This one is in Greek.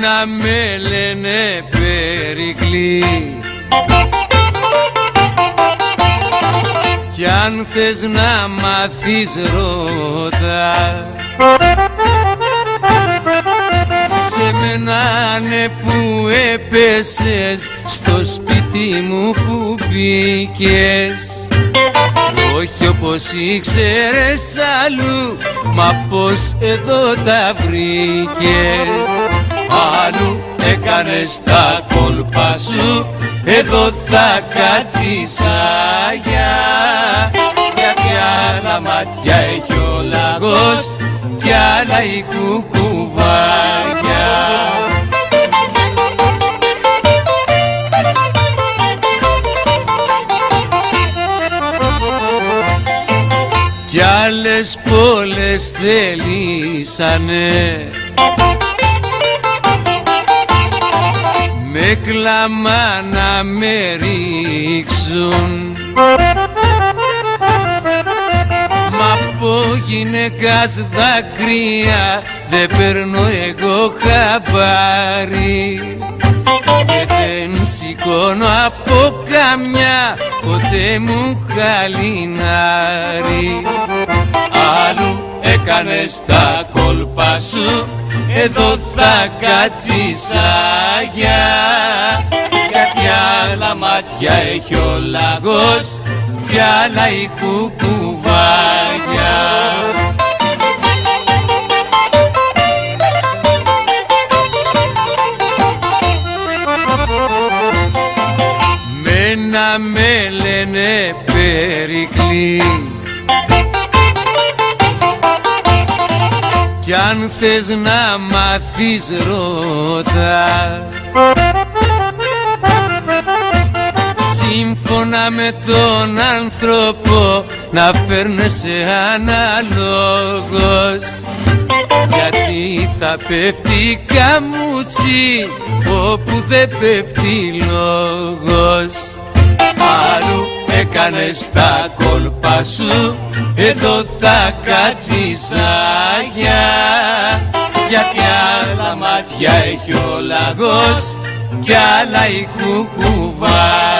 Μένα με λένε Περικλή. Κι αν θες να μάθεις ρώτα. Σε μένα ναι που έπεσες στο σπίτι μου που μπήκες. Όχι όπως ήξερες αλλού Μα πως εδώ τα βρήκες Αλλού έκανες τα κόλπα σου Εδώ θα κάτσεις άγια. Γιατί άλλα μάτια έχει ο λαγός Κι άλλα η κουκουβάγια. Κι άλλες πόλες θελήσανε με κλαμά να με ρίξουν. Μα από γυναικάς δάκρυα δεν παίρνω εγώ χαμπάρι. Και δεν σηκώνω από καμιά ποτέ μου χαλινάρι. Άλλου έκανες τα κόλπα σου εδώ θα κάτσεις άγια. Γιατί άλλα μάτια έχει ο λαγός κι άλλα η κουκουβάγια Μένα με λένε Περικλή Κι αν θες να μάθεις ρώτα Σύμφωνα με τον άνθρωπο να φέρνεσαι αναλόγως. Γιατί θα πέφτει καμούτσι όπου δεν πέφτει λόγος. Άλλου έκανες τα κόλπα σου εδώ θα κάτσεις άγια. Γιατί άλλα μάτια έχει ο λαγός κι άλλα η κουκουβά